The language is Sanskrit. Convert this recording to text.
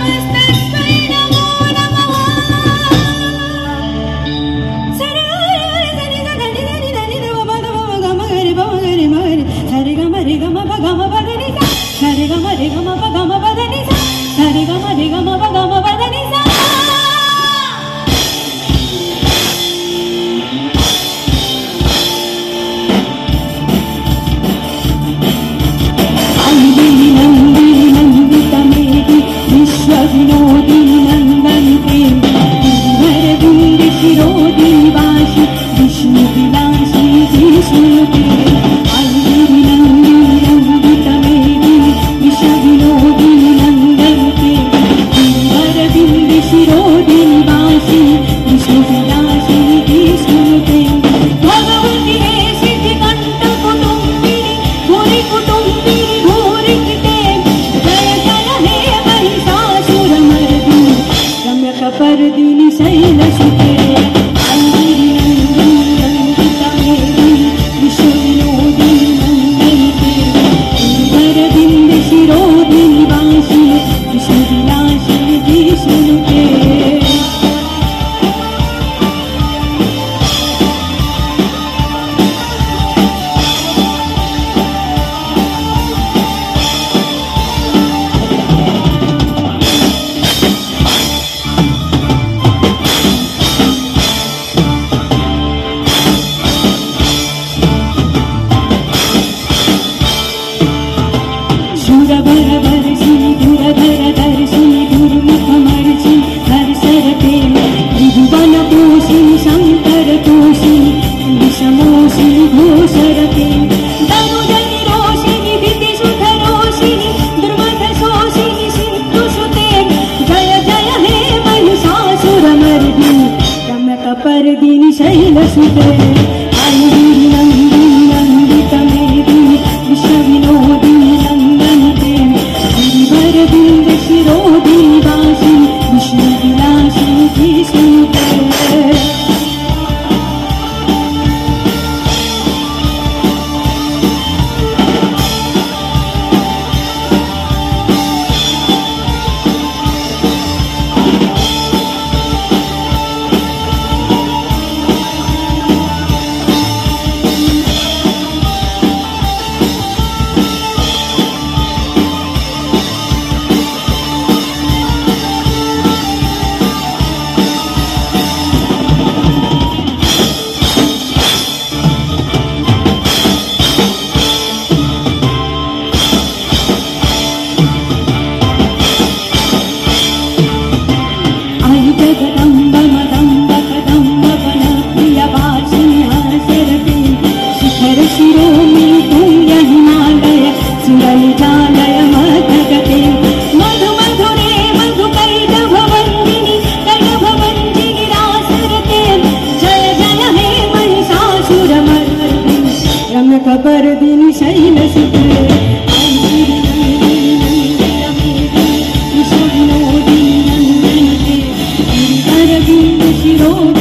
Namaste. वरदिन्दि शैलसुते नन्दिनि शैलसुते शिरो